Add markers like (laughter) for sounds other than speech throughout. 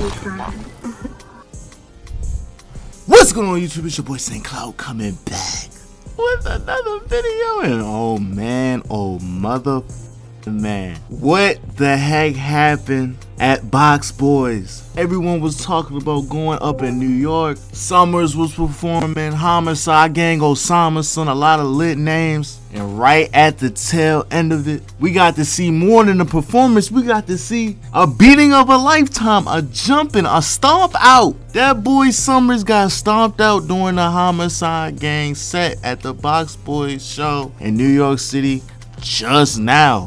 (laughs) What's going on YouTube? It's your boy Saint Klout coming back with another video. And oh man, oh mother man. What the heck happened at Box Boys? Everyone was talking about going up in New York. Summrs was performing, Homixide Gang, OsamaSon, a lot of lit names. And right at the tail end of it, we got to see more than a performance. We got to see a beating of a lifetime, a jumping, a stomp out. That boy Summrs got stomped out during the Homixide Gang set at the Box Boys show in New York City just now.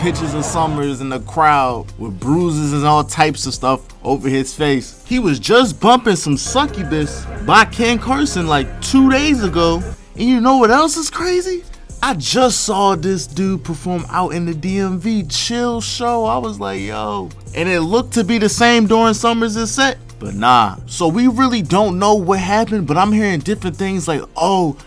pictures of Summrs in the crowd with bruises and all types of stuff over his face. He was just bumping some succubus by Ken Carson like two days ago. And you know what else is crazy? I just saw this dude perform out in the DMV chill show. I was like, yo. And it looked to be the same during Summrs' set. But nah. So we really don't know what happened, but I'm hearing different things like, oh,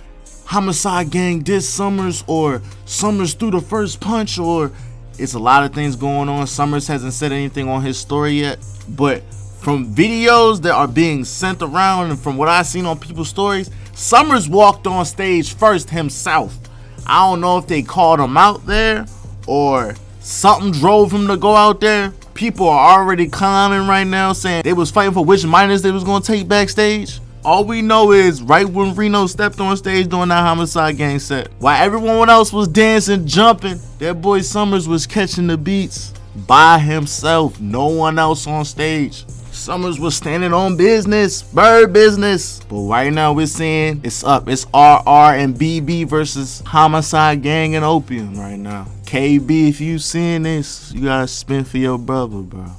Homixide Gang did Summrs, or Summrs threw the first punch, or it's a lot of things going on. Summrs hasn't said anything on his story yet, but from videos that are being sent around and from what I've seen on people's stories, Summrs walked on stage first himself. I don't know if they called him out there or something drove him to go out there. People are already clowning right now saying they was fighting for which minors they was gonna take backstage. All we know is right when Beno stepped on stage during that Homixide Gang set, while everyone else was dancing, jumping, that boy Summrs was catching the beats by himself, no one else on stage. Summrs was standing on business, bird business. But right now we're seeing it's up. It's RR and BB versus Homixide Gang and Opium right now. KB, if you seeing this, you gotta spin for your brother, bro.